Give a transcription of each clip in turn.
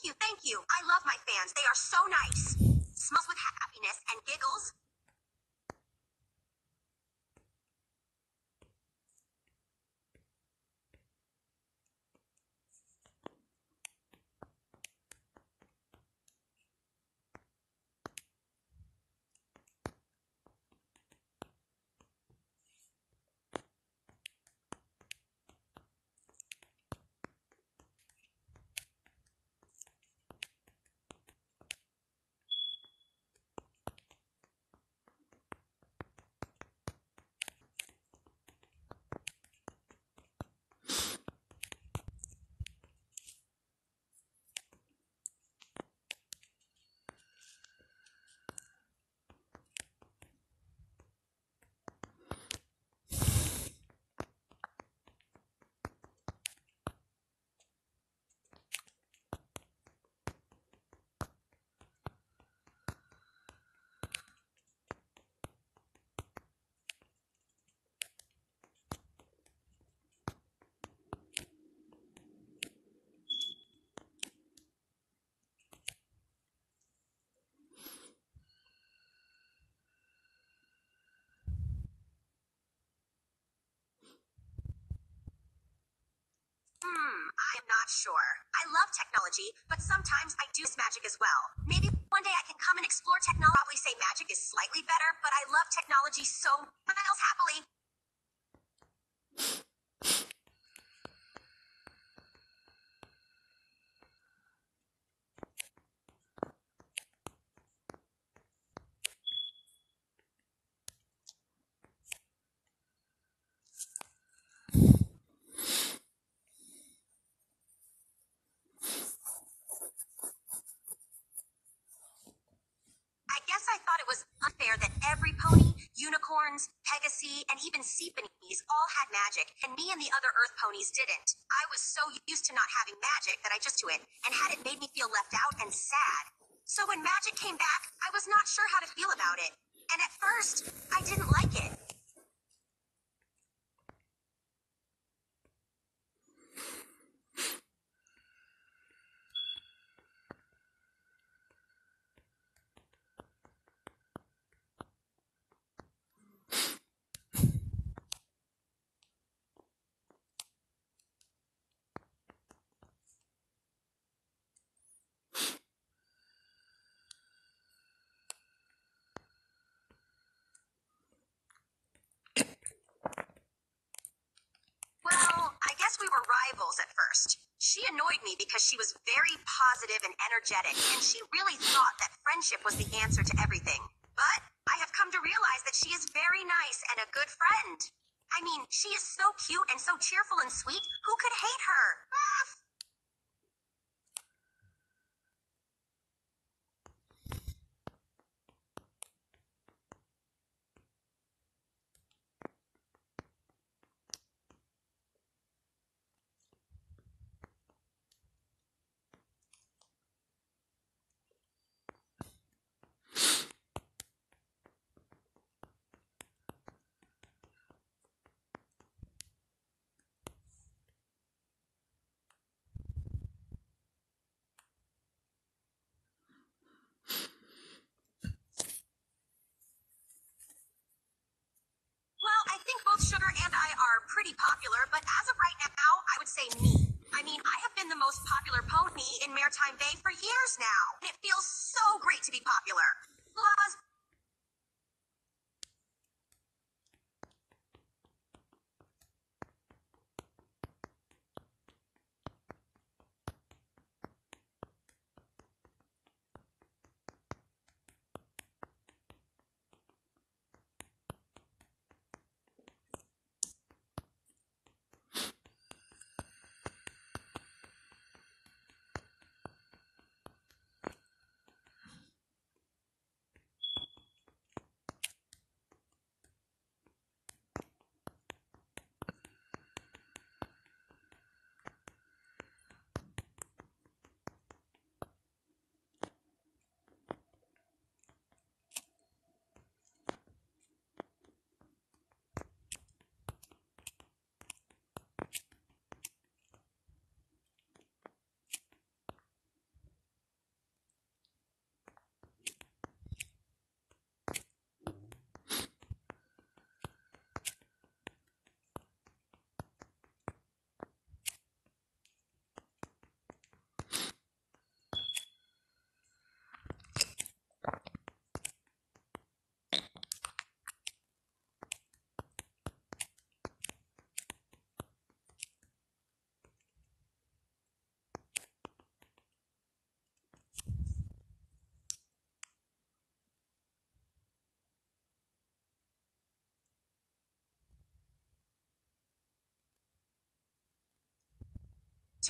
Thank you, thank you. I love my fans. They are so nice. Smells with happiness and giggles. Hmm, I'm not sure. I love technology, but sometimes I do magic as well. Maybe one day I can come and explore technology. Probably say magic is slightly better, but I love technology so miles happily. I guess I thought it was unfair that every pony, unicorns, Pegasi, and even sea all had magic, and me and the other Earth ponies didn't. I was so used to not having magic that I just do it, and had it made me feel left out and sad. So when magic came back, I was not sure how to feel about it. And at first, I didn't like it. Well, I guess we were rivals at first. She annoyed me because she was very positive and energetic, and she really thought that friendship was the answer to everything. But I have come to realize that she is very nice and a good friend. I mean, she is so cute and so cheerful and sweet. Who could hate her?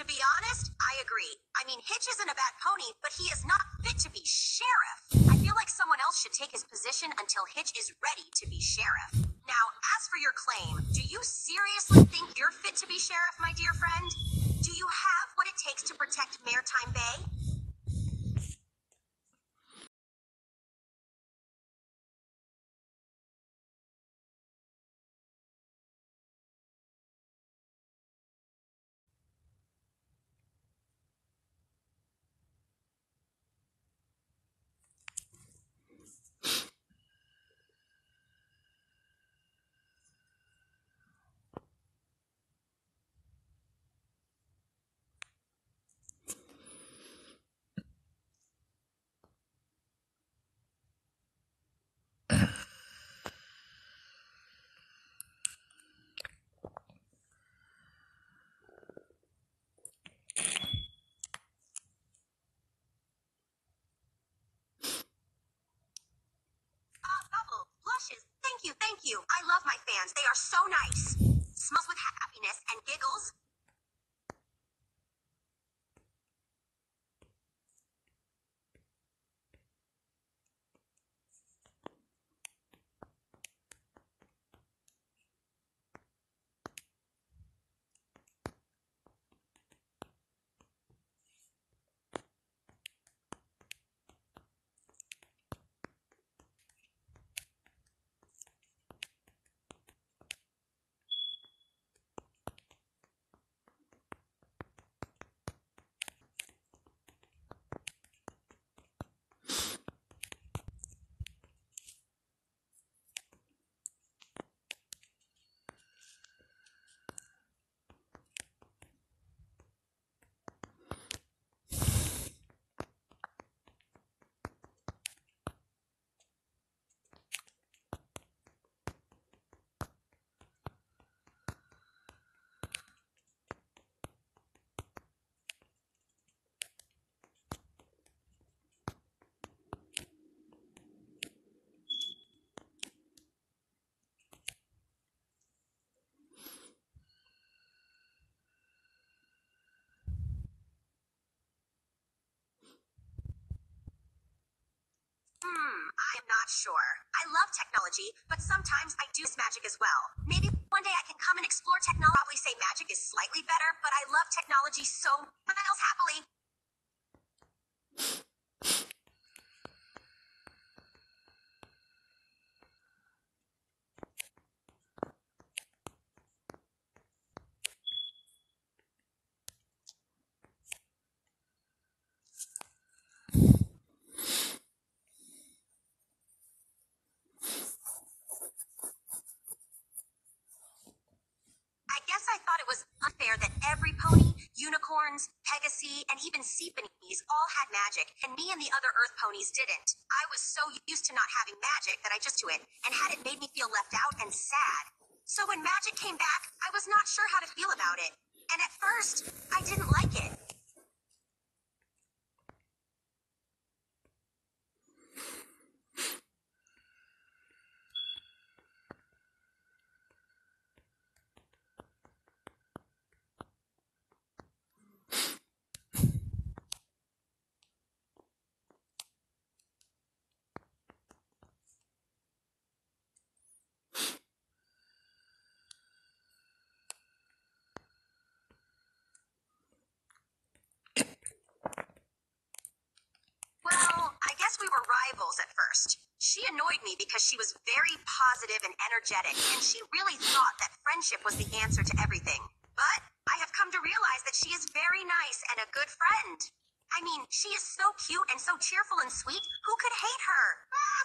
To be honest, I agree. I mean, Hitch isn't a bad pony, but he is not fit to be sheriff. I feel like someone else should take his position until Hitch is ready to be sheriff. Now, as for your claim, do you seriously think you're fit to be sheriff, my dear friend? Do you have what it takes to protect Maretime Bay? Thank you, thank you. I love my fans. They are so nice. Smells with happiness and giggles. Hmm, I'm not sure. I love technology, but sometimes I do magic as well. Maybe one day I can come and explore technology. Probably say magic is slightly better, but I love technology so miles happily. I guess I thought it was unfair that every pony, unicorns, Pegasi, and even sea ponies all had magic, and me and the other Earth ponies didn't. I was so used to not having magic that I just do it, and had it made me feel left out and sad. So when magic came back, I was not sure how to feel about it. And at first, I didn't like it. Well, I guess we were rivals at first. She annoyed me because she was very positive and energetic, and she really thought that friendship was the answer to everything. But I have come to realize that she is very nice and a good friend. I mean, she is so cute and so cheerful and sweet. Who could hate her? Ah,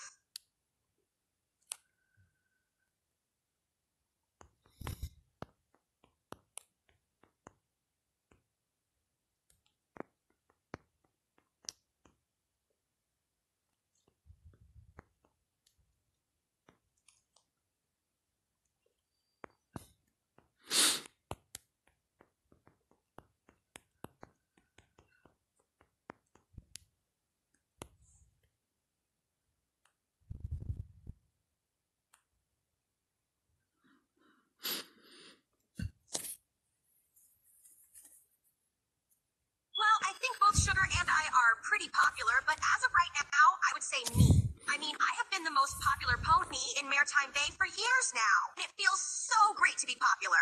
pretty popular, but as of right now, I would say me. I mean, I have been the most popular pony in Maretime Bay for years now. It feels so great to be popular.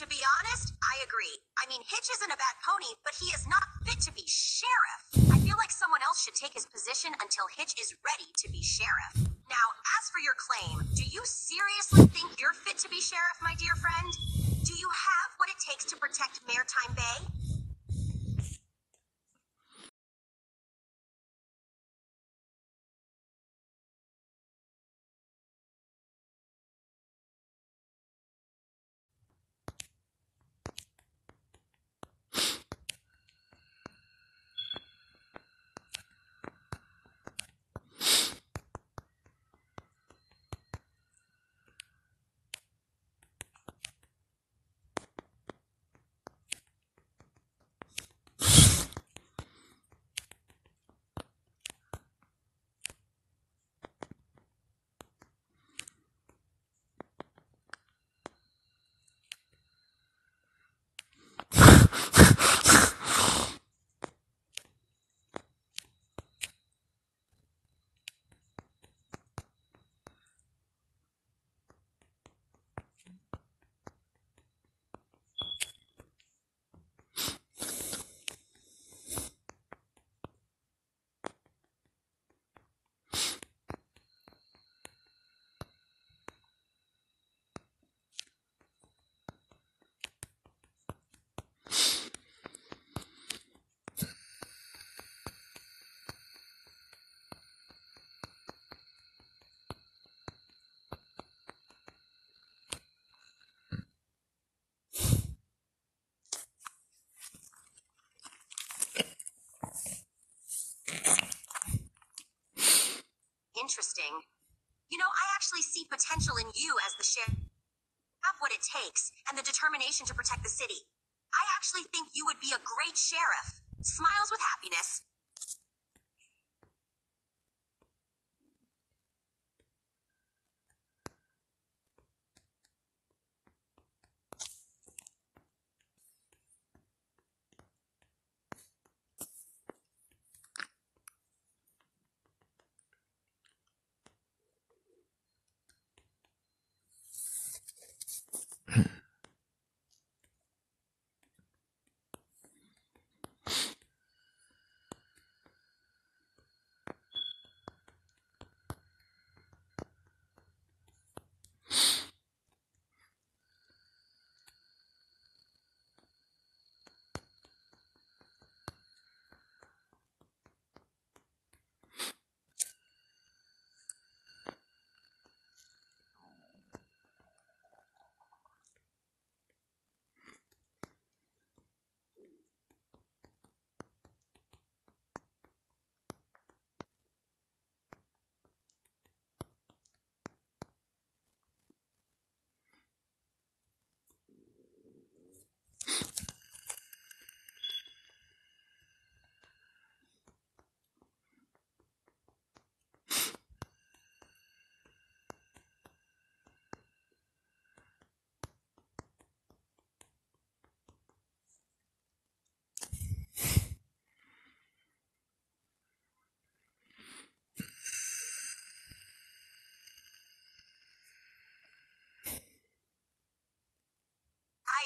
To be honest, I agree. I mean, Hitch isn't a bad pony, but he is not fit to be sheriff. I feel like someone else should take his position until Hitch is ready to be sheriff. Now, as for your claim, do you seriously think you're fit to be sheriff, my dear friend? Do you have what it takes to protect Maretime Bay? Interesting. You know, I actually see potential in you as the sheriff. Have what it takes and the determination to protect the city. I actually think you would be a great sheriff. Smiles with happiness.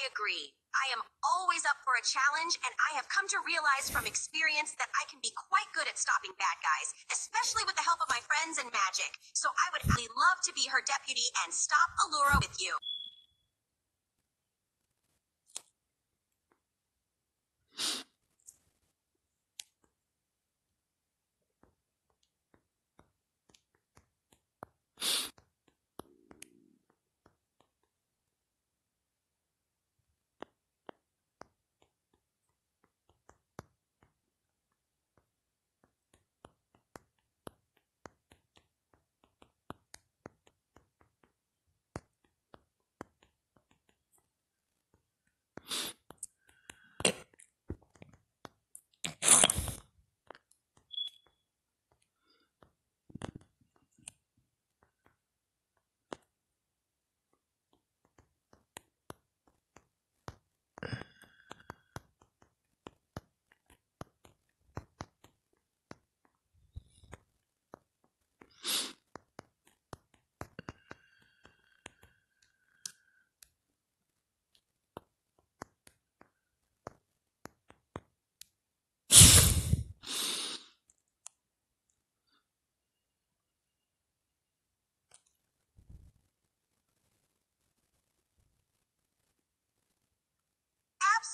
Agree. I am always up for a challenge, and I have come to realize from experience that I can be quite good at stopping bad guys, especially with the help of my friends and magic. So I would really love to be her deputy and stop Allura with you.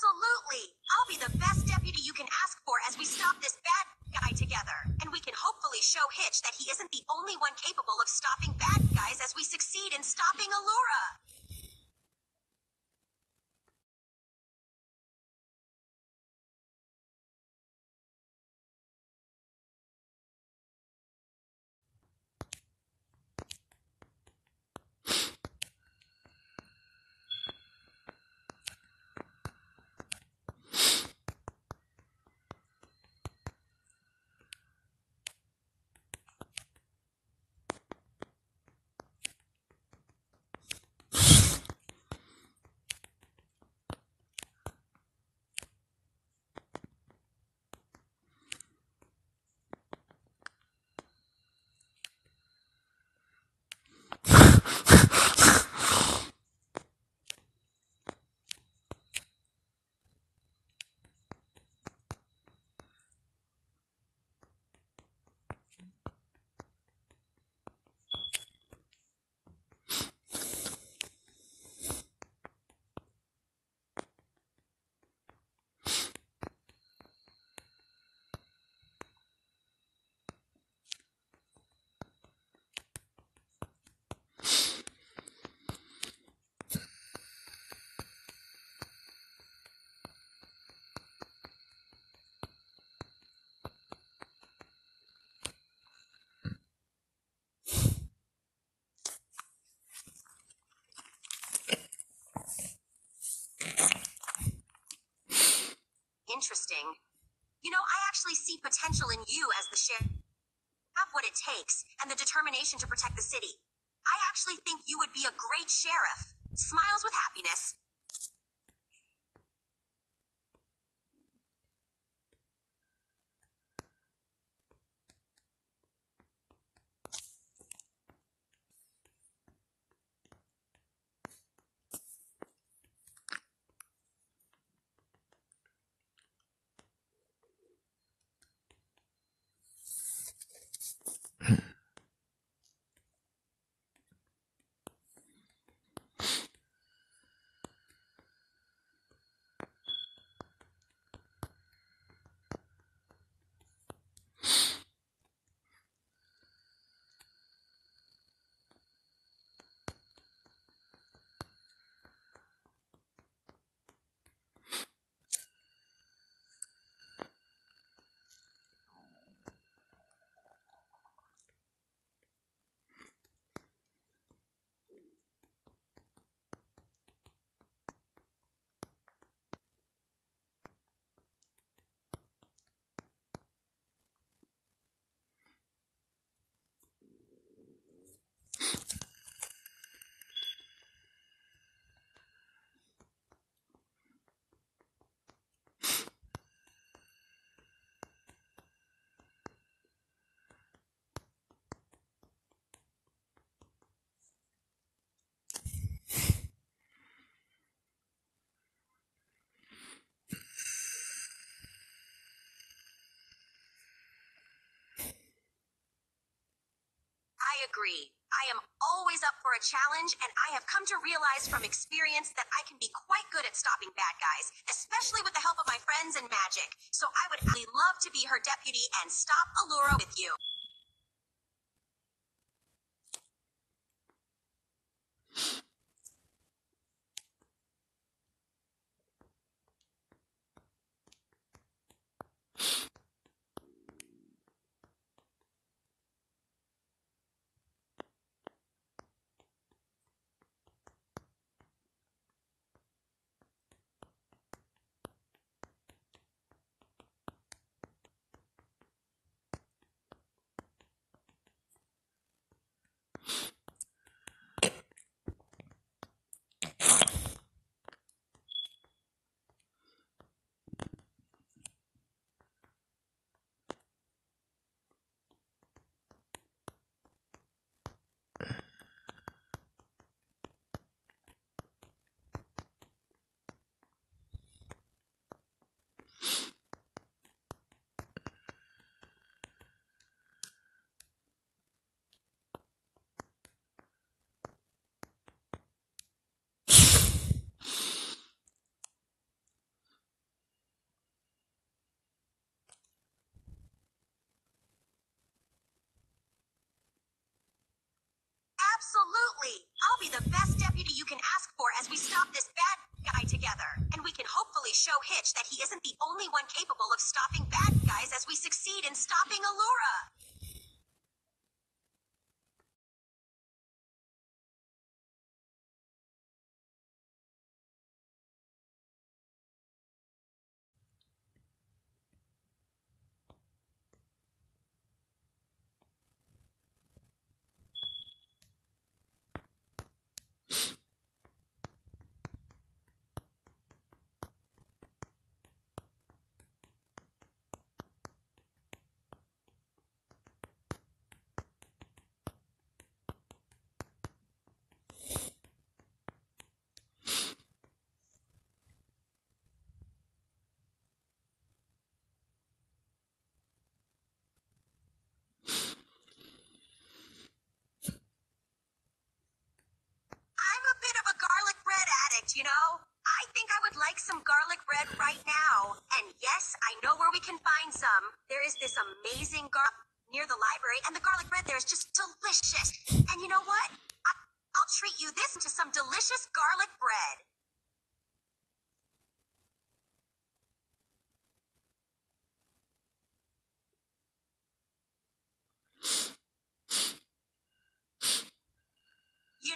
Definitely. I'll be the best deputy you can ask for as we stop this bad guy together. And we can hopefully show Hitch that he isn't the only one capable of stopping bad guys as we succeed in stopping Allura. Interesting. You know, I actually see potential in you as the sheriff. Have what it takes and the determination to protect the city. I actually think you would be a great sheriff. Smiles with happiness. I agree. I am always up for a challenge, and I have come to realize from experience that I can be quite good at stopping bad guys, especially with the help of my friends and magic. So I would really love to be her deputy and stop Allura with you. Definitely. I'll be the best deputy you can ask for as we stop this bad guy together. And we can hopefully show Hitch that he isn't the only one capable of stopping bad guys as we succeed in stopping Allura. I'm a bit of a garlic bread addict, you know? I think I would like some garlic bread right now. And yes, I know where we can find some. There is this amazing garlic near the library, and the garlic bread there is just delicious. And you know what? I, I'll treat you this to some delicious garlic bread. You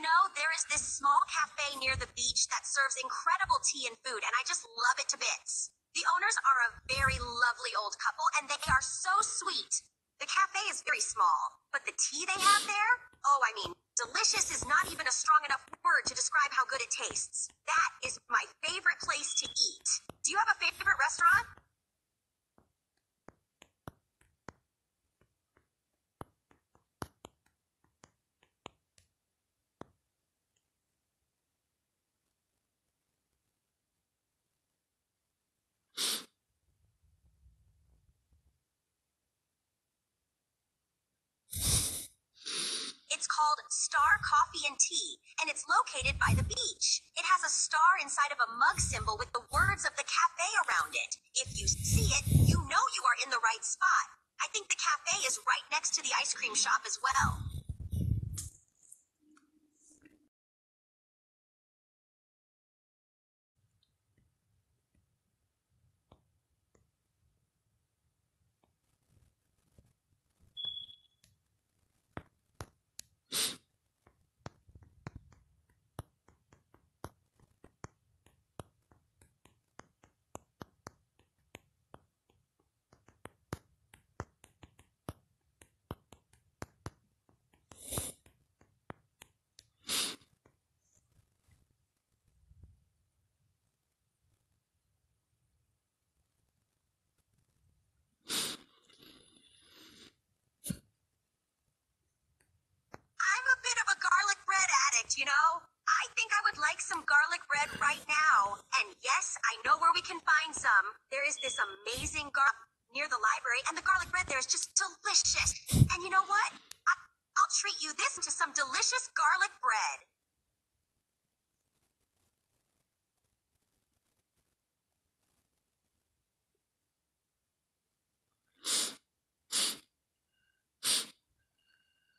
know, there is this small cafe near the beach that serves incredible tea and food, and I just love it to bits. The owners are a very lovely old couple, and they are so sweet. The cafe is very small, but the tea they have there? Oh, I mean, delicious is not even a strong enough word to describe how good it tastes. That is my favorite place to eat. Do you have a favorite restaurant? It's called Star Coffee and Tea, and it's located by the beach. It has a star inside of a mug symbol with the words of the cafe around it. If you see it, you know you are in the right spot. I think the cafe is right next to the ice cream shop as well. I'm a bit of a garlic bread addict, you know? I think I would like some garlic bread right now. And yes, I know where we can find some. There is this amazing garlic near the library, and the garlic bread there is just delicious. And you know what? I, I'll treat you this to some delicious garlic bread.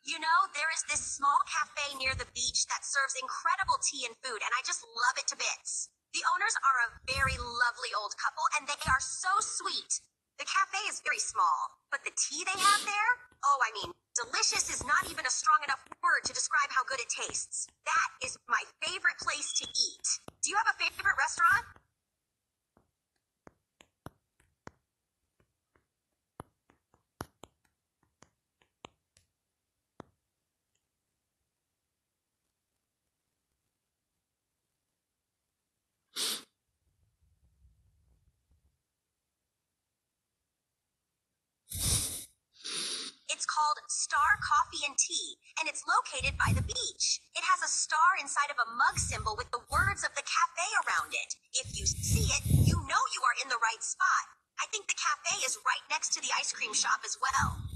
You know, there is this small cafe near the beach that serves incredible tea and food, and I just love it to bits. The owners are a very lovely old couple, and they are so sweet. The cafe is very small, but the tea they have there? Oh, I mean, delicious is not even a strong enough word to describe how good it tastes. That is my favorite place to eat. Do you have a favorite restaurant? It's called Star Coffee and Tea, and it's located by the beach. It has a star inside of a mug symbol with the words of the cafe around it. If you see it, you know you are in the right spot. I think the cafe is right next to the ice cream shop as well.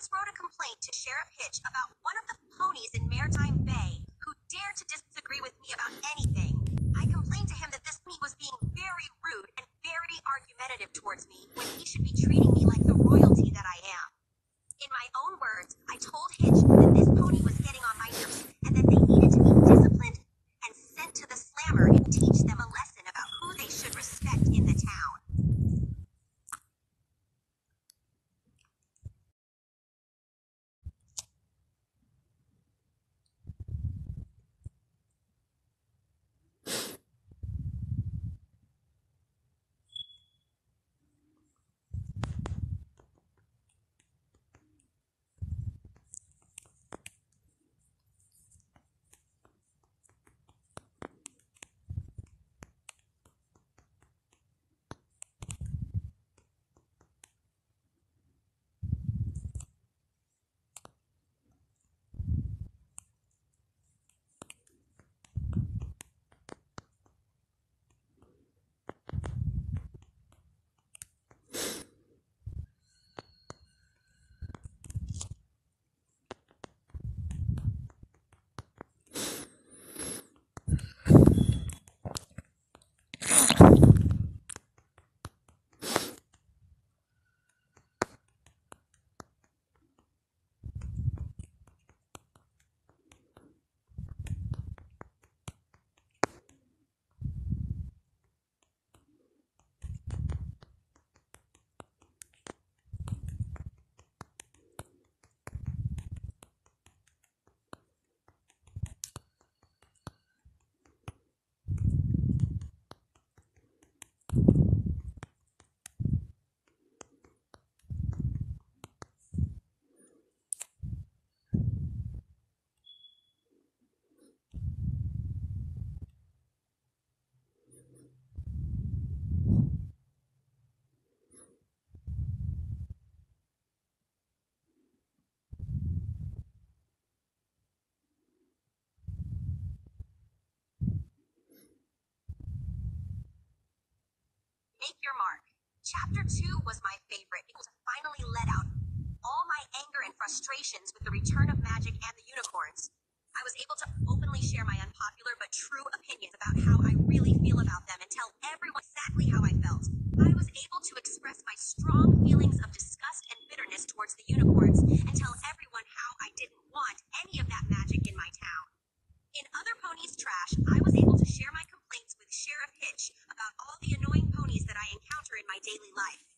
Once wrote a complaint to Sheriff Hitch about one of the ponies in Maretime Bay who dared to disagree with me about anything. I complained to him that this pony was being very rude and very argumentative towards me when he should be treating me like the royalty that I am. In my own words, I told Hitch that this pony was getting on my nerves and that they needed to be disciplined and sent to the slammer and teach them a Make your mark. Chapter 2 was my favorite. because I finally let out. All my anger and frustrations with the return of magic and the unicorns. I was able to openly share my unpopular but true opinions about how I really feel about them and tell everyone exactly how I felt. I was able to express my strong feelings of disgust and bitterness towards the unicorns and tell everyone how I didn't want any of that magic in my town. In other ponies' trash, I was able to share my my daily life.